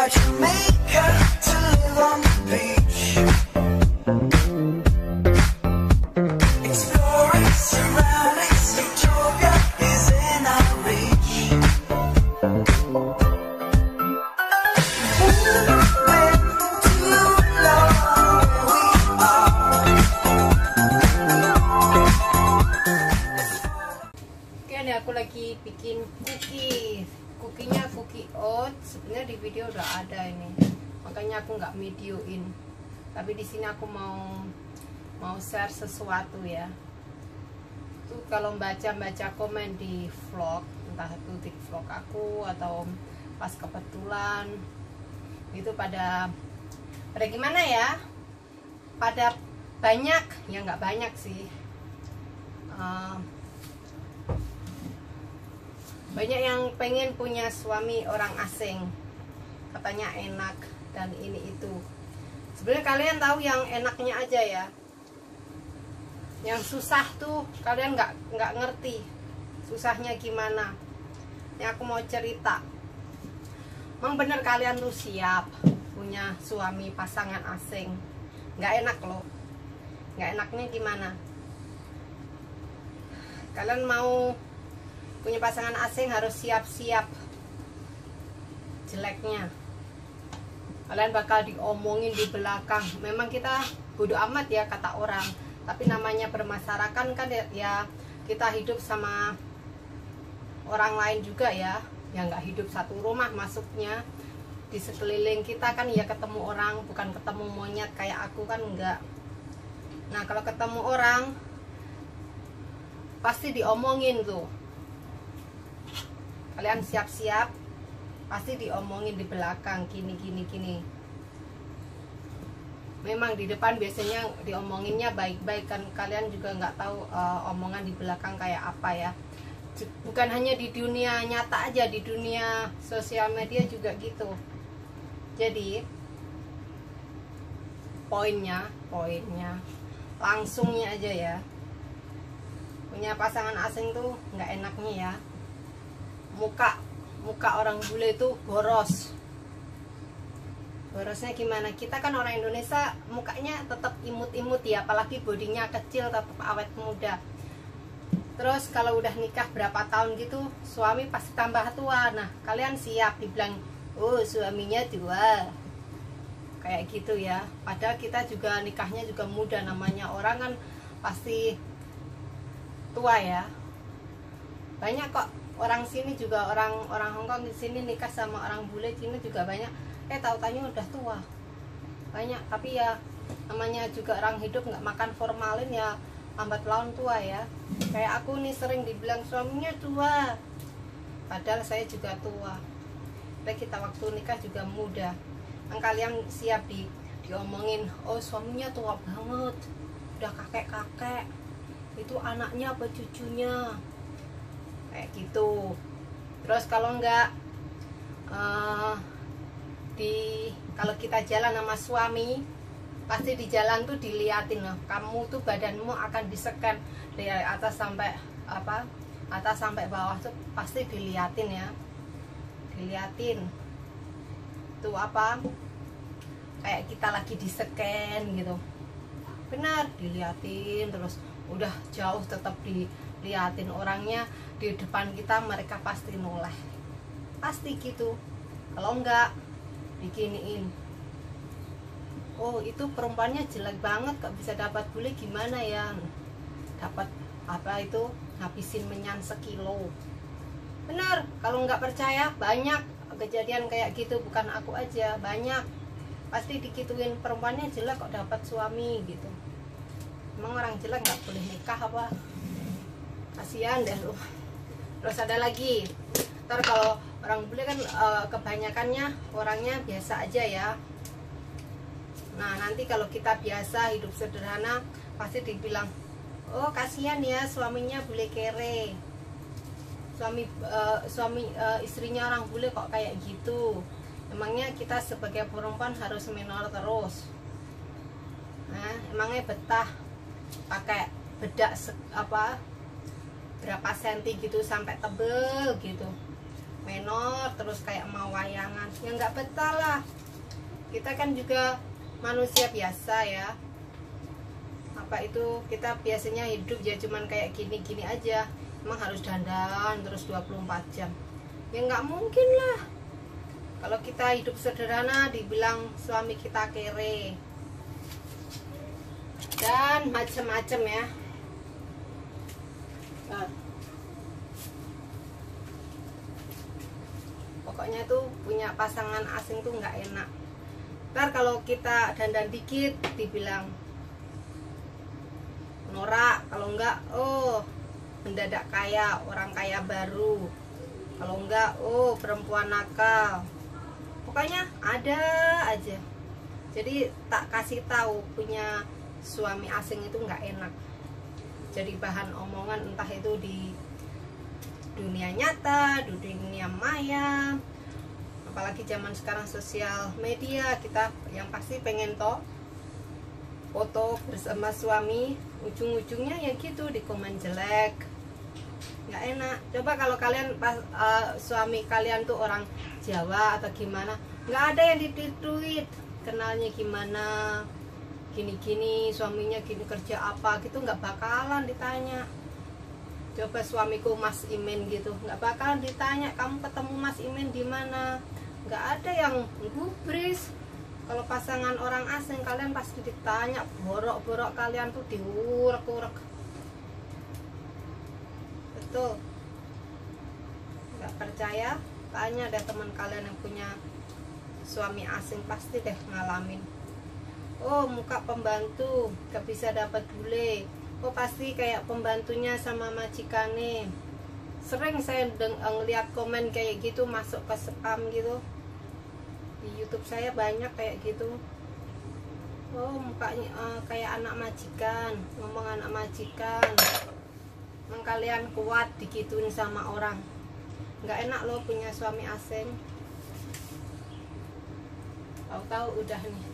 But you make Tuh kalau baca-baca komen di vlog, entah itu di vlog aku atau pas kebetulan itu pada pada gimana ya? Pada banyak, ya nggak banyak sih. Eh, banyak yang pengen punya suami orang asing katanya enak dan ini itu sebenarnya kalian tahu yang enaknya aja ya yang susah tuh kalian nggak nggak ngerti susahnya gimana. Yang aku mau cerita. Emang bener kalian tuh siap punya suami pasangan asing? Nggak enak loh. Nggak enaknya gimana? Kalian mau punya pasangan asing harus siap-siap. Jeleknya. Kalian bakal diomongin di belakang. Memang kita bodoh amat ya kata orang tapi namanya bermasyarakat kan ya, ya kita hidup sama orang lain juga ya. Yang nggak hidup satu rumah masuknya di sekeliling kita kan ya ketemu orang bukan ketemu monyet kayak aku kan enggak nah kalau ketemu orang pasti diomongin tuh. Kalian siap-siap pasti diomongin di belakang gini gini gini memang di depan biasanya diomonginnya baik-baik kan. Kalian juga nggak tahu eh, omongan di belakang kayak apa ya. Bukan hanya di dunia nyata aja di dunia sosial media juga gitu. Jadi poinnya poinnya langsungnya aja ya. Punya pasangan asing tuh nggak enaknya ya. Muka muka orang bule itu boros borosnya gimana? Kita kan orang Indonesia mukanya tetap imut-imut ya apalagi bodinya kecil tetap awet muda. Terus kalau udah nikah berapa tahun gitu suami pasti tambah tua. Nah kalian siap? Dibilang oh suaminya tua. Kayak gitu ya. Padahal kita juga nikahnya juga muda namanya orang kan pasti tua ya. Banyak kok orang sini juga orang orang Hongkong di sini nikah sama orang bule Cina juga banyak eh tahu tanya udah tua. Banyak tapi ya namanya juga orang hidup nggak makan formalin ya lambat laun tua ya. Kayak aku nih sering dibilang suaminya tua. Padahal saya juga tua. Tapi kita waktu nikah juga muda. Yang kalian siap di diomongin oh suaminya tua banget. Udah kakek kakek itu anaknya apa cucunya? Kayak gitu. Terus kalau enggak eh, di kalau kita jalan sama suami pasti di jalan tuh diliatin loh. Kamu tuh badanmu akan disekan dari atas sampai apa atas sampai bawah tuh pasti diliatin ya. Diliatin. Tuh apa kayak kita lagi diseken gitu. Benar diliatin terus. Udah jauh tetap diliatin orangnya di depan kita mereka pasti noleh. Pasti gitu. Kalau enggak bikiniin oh itu perempuannya jelek banget kok bisa dapat bule gimana ya? Dapat apa itu? Habisin menyan sekilo. Benar kalau nggak percaya banyak kejadian kayak gitu. Bukan aku aja banyak. Pasti dikituin perempuannya jelek kok dapat suami gitu. Emang orang jelek nggak boleh nikah apa? Kasihan deh lu. Terus ada lagi ntar kalau orang bule kan eh, kebanyakannya orangnya biasa aja ya. Nah nanti kalau kita biasa hidup sederhana pasti dibilang oh kasihan ya suaminya bule kere. Suami eh, suami eh, istrinya orang bule kok kayak gitu. Emangnya kita sebagai perempuan harus minor terus? Nah emangnya betah pakai bedak apa berapa senti gitu sampai tebel gitu menor terus kayak mau wayangan. Ya nggak betah lah. Kita kan juga manusia biasa ya. Apa itu kita biasanya hidup ya cuman kayak gini-gini aja. Emang harus dandan terus 24 jam. Ya nggak mungkin lah. Kalau kita hidup sederhana dibilang suami kita kere. Dan macem-macem ya Nah. Pokoknya tuh punya pasangan asing tuh nggak enak. Ntar kalau kita dandan dikit dibilang norak kalau enggak oh mendadak kaya orang kaya baru. Kalau enggak oh perempuan nakal. Pokoknya ada aja. Jadi tak kasih tahu punya suami asing itu nggak enak. Jadi bahan omongan entah itu di dunia nyata dunia maya. Apalagi zaman sekarang sosial media kita yang pasti pengen toh foto bersama suami ujung-ujungnya ya gitu di komen jelek. Nggak enak. Coba kalau kalian pas eh, suami kalian tuh orang Jawa atau gimana nggak ada yang di tweet kenalnya gimana gini-gini suaminya gini kerja apa gitu nggak bakalan ditanya coba suamiku Mas Imin gitu. Nggak bakalan ditanya kamu ketemu Mas Imin di mana? Nggak ada yang gubris kalau pasangan orang asing kalian pasti ditanya borok-borok kalian tuh diurek-urek. Betul. Nggak percaya? Tanya deh teman kalian yang punya suami asing pasti deh ngalamin. Oh muka pembantu gak bisa dapat bule oh pasti kayak pembantunya sama majikane. Sering saya deng- ngeliat komen kayak gitu masuk ke spam gitu. Di YouTube saya banyak kayak gitu. Oh mukanya eh, kayak anak majikan ngomong anak majikan. Emang kalian kuat digituin sama orang. Nggak enak loh punya suami asing. Tahu-tahu udah nih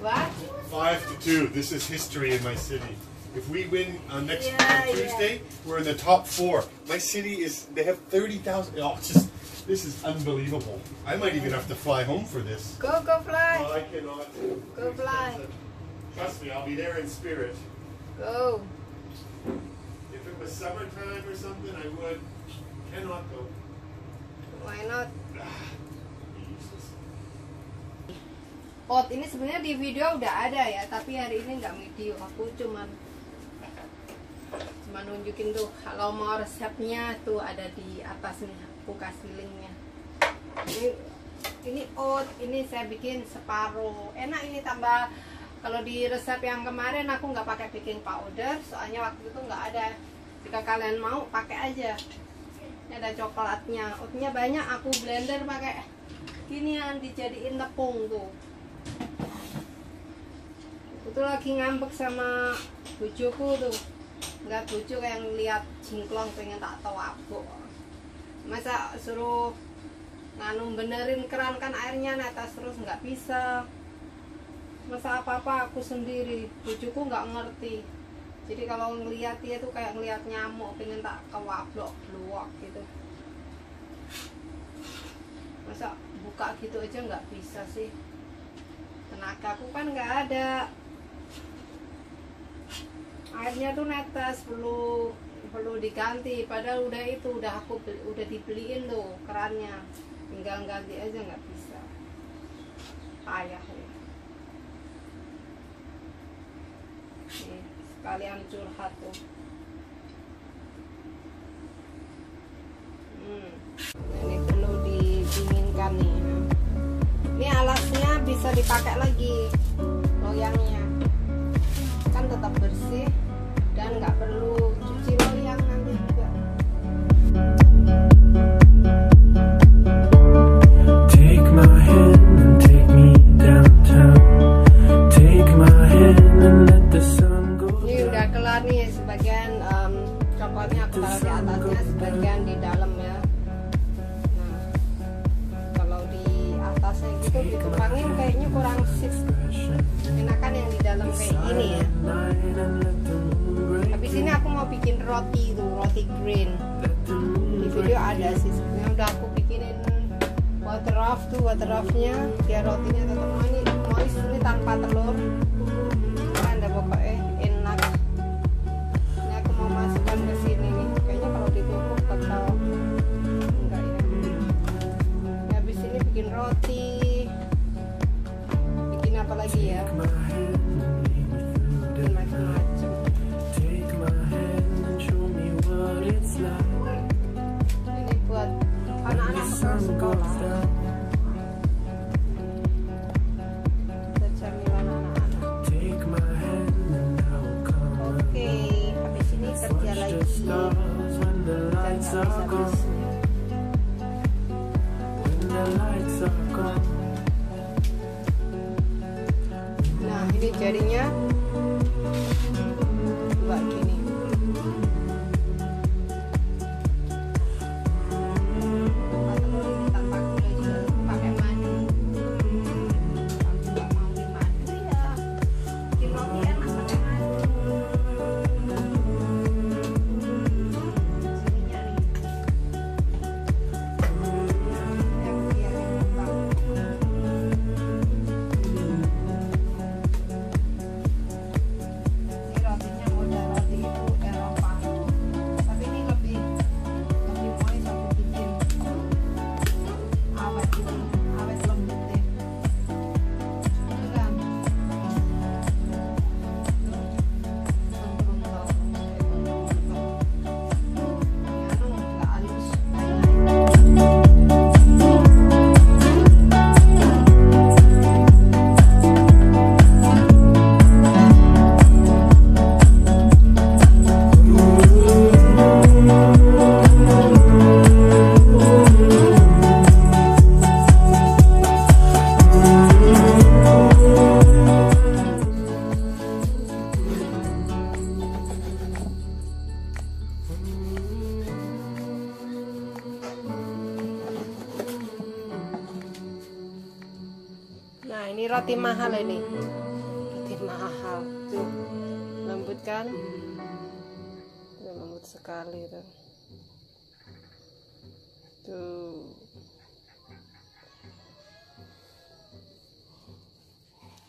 What? Five to two. This is history in my city. If we win on next Yeah, on yeah. Tuesday, we're in the top four. My city is they have thirty thousand. Oh, just this is unbelievable. I might even have to fly home for this. Go go fly Well, I cannot. Go fly. Trust me, I'll be there in spirit. Go If it was summertime or something, I would. Cannot go. Why not? Ah. Oh ini sebenarnya di video udah ada ya Tapi hari ini nggak video. Aku cuman Cuma nunjukin tuh Kalau mau resepnya tuh ada di atas nih Aku kasih linknya. Ini ini oat ini saya bikin separuh. Enak ini tambah kalau di resep yang kemarin aku nggak pakai baking powder soalnya waktu itu nggak ada. Jika kalian mau pakai aja. Ini ada coklatnya. Oatnya banyak aku blender pakai. Ginian dijadiin tepung tuh itu lagi ngambek sama bujuku tuh. Nggak bujuk yang lihat jingklong pengen tak tahu apa masa suruh nganu benerin keran kan airnya netes terus nggak bisa. Masa apa apa aku sendiri bujuku nggak ngerti. Jadi kalau ngeliat dia tuh kayak ngeliat nyamuk pengen tak kewablok bluwak gitu. Masa buka gitu aja nggak bisa sih. Tenaga aku kan nggak ada airnya tuh netes perlu perlu diganti. Padahal udah itu udah aku beli- udah dibeliin tuh kerannya. Tinggal ganti aja nggak bisa. Payah ya. Sekalian curhat tuh. Hmm. ini perlu didinginkan nih. Ini alasnya bisa dipakai lagi loyangnya. Kan tetap bersih perlu roti itu roti green. Di video ada sih sebenarnya udah aku bikinin water off tuh water offnya biar rotinya tetap manis moist ini tanpa telur. Keren deh pokoknya enak. Ini aku mau masukkan ke sini nih kayaknya kalau ditutup bakal enggak Ya, habis ini bikin roti. Bikin apa lagi ya ini roti mahal ini. Roti mahal. Tuh Lembut kan? Tuh, Lembut sekali tuh. Tuh.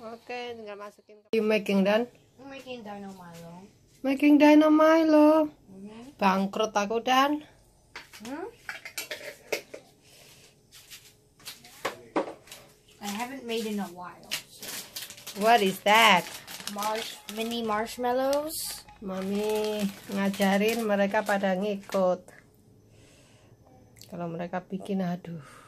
Oke tinggal masukin ke You making dan? Making Dino Milo. Making Dino Milo Bangkrut aku dan. Hmm? I haven't made in a while. What is that? Marsh mini marshmallows. Mami ngajarin mereka pada ngikut. Kalau mereka bikin aduh.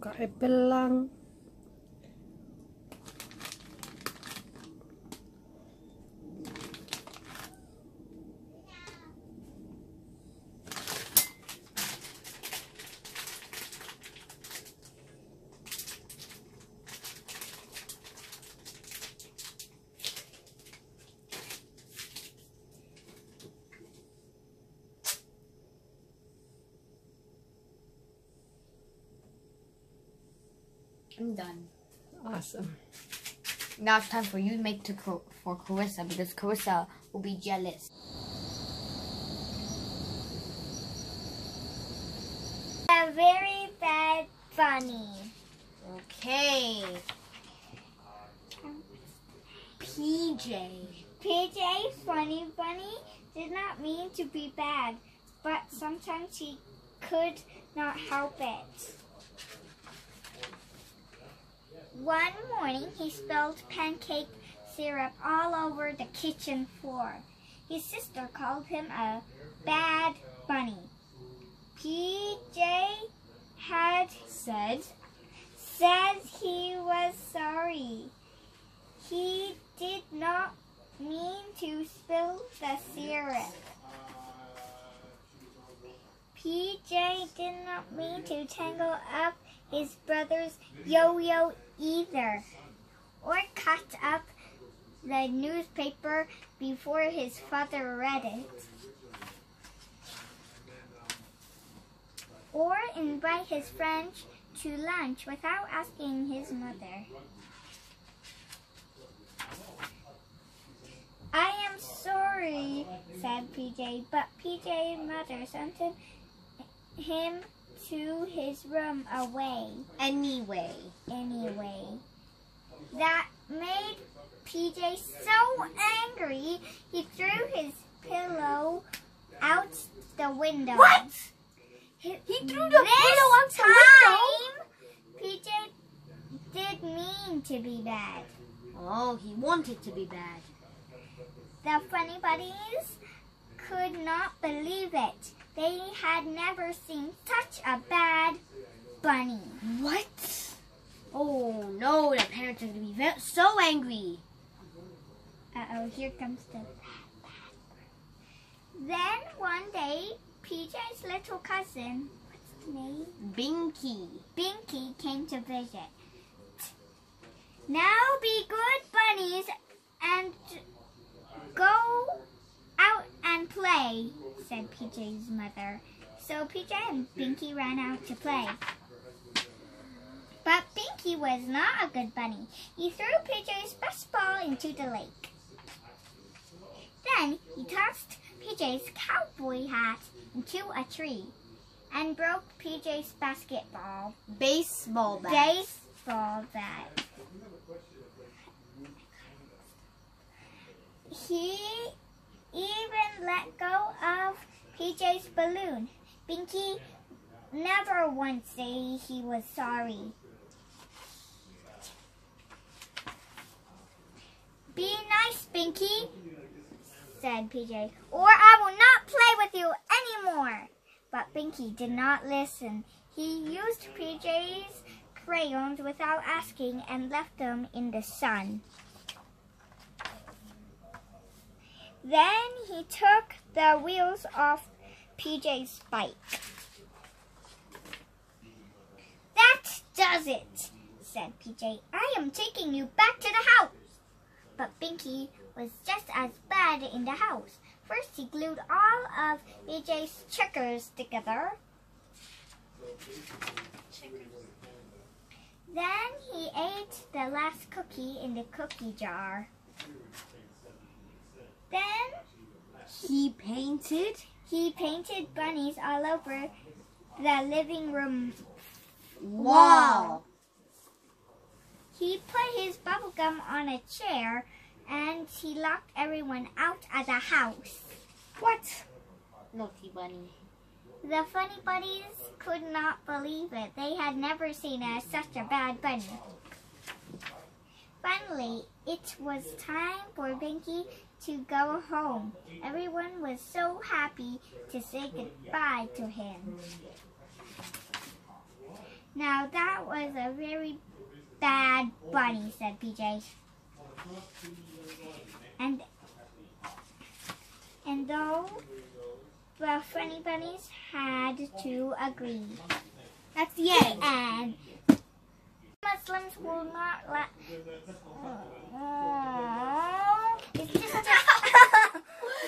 Muka belang. I'm done. Awesome. Now it's time for you to make to Car- for Carissa because Carissa will be jealous. A very bad bunny. Okay. PJ. PJ Funny Bunny did not mean to be bad, but sometimes he could not help it. One morning, he spilled pancake syrup all over the kitchen floor. His sister called him a bad bunny. PJ had Said. said he was sorry. He did not mean to spill the syrup. PJ did not mean to tangle up his brother's yo-yo either, or cut up the newspaper before his father read it. Or invite his friends to lunch without asking his mother. I am sorry, said PJ, but PJ's mother sent him to his room away Anyway. anyway. That made PJ so angry he threw his pillow out the window. What? He, He threw the this pillow out the time, PJ did mean to be bad. Oh, he wanted to be bad. The funny buddies could not believe it. They had never seen such a bad bunny. What? Oh no, the parents are gonna be ve- so angry. Uh oh, here comes the bad, bad Then one day, PJ's little cousin, what's the name? Binky. Binky came to visit. Now be good bunnies and go and play, said PJ's mother. So PJ and Binky ran out to play. But Binky was not a good bunny. He threw PJ's best ball into the lake. Then he tossed PJ's cowboy hat into a tree and broke PJ's basketball Baseball bat. baseball bat. He even let go of PJ's balloon. Binky never once say he was sorry. Be nice, Binky, said PJ, or I will not play with you anymore. But Binky did not listen. He used PJ's crayons without asking and left them in the sun. Then he took the wheels off PJ's bike. That does it, said PJ. I am taking you back to the house. But Binky was just as bad in the house. First, he glued all of PJ's checkers together. Then he ate the last cookie in the cookie jar. Then He painted. he painted bunnies all over the living room Wall. He put his bubble gum on a chair and he locked everyone out of the house. What? Naughty bunny. The funny buddies could not believe it. They had never seen a, such a bad bunny. Finally, it was time for Binky to go home. Everyone was so happy to say goodbye to him. Now that was a very bad bunny, said PJ. And and though the funny bunnies had to agree. That's the end. And Muslims will not let.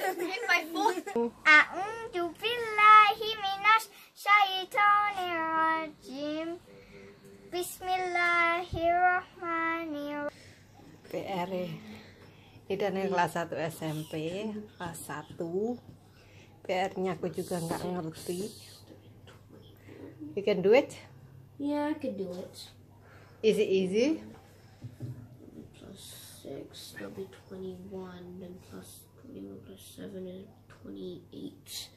hit billahi minasy syaithanir rajim. Bismillahirrahmanirrahim. PR Idan yang kelas 1 SMP, kelas 1. PR-nya aku juga gak ngerti. You can do it? Yeah, I can do it. Is it easy? Plus 6, that'll be 21, then plus 21 plus 7 is 28.